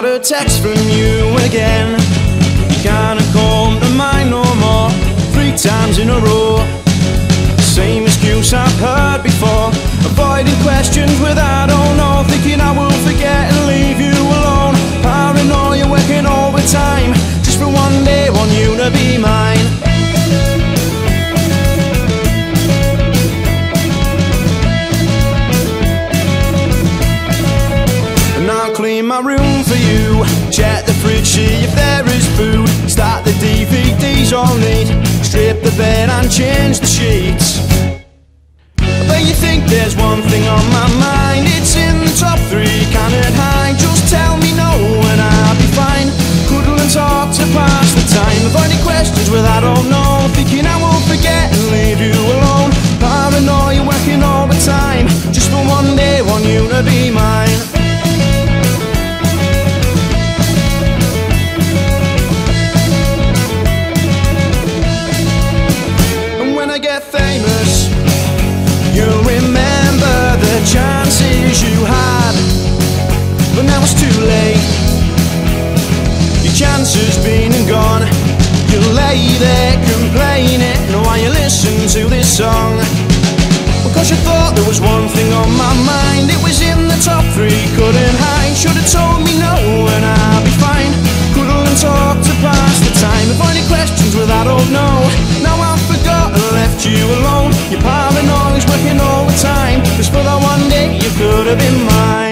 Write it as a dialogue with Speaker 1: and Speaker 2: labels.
Speaker 1: text from you again. You can't come to mind no more. Three times in a row. Same excuse I've heard before. Avoiding questions with clean my room for you. Check the fridge, see if there is food. Start the DVDs all neat. Strip the bed and change the sheets. But you think there's one thing on my mind. It's in the top three, can it hide? Just tell me no and I'll be fine. Cuddle and talk to pass the time. Avoiding questions with I don't know. Thinking the chances you had. But now it's too late. Your chance has been and gone. You lay there complaining while you listen to this song. Because you thought there was one thing on my mind. It was in the top three, couldn't To be mine.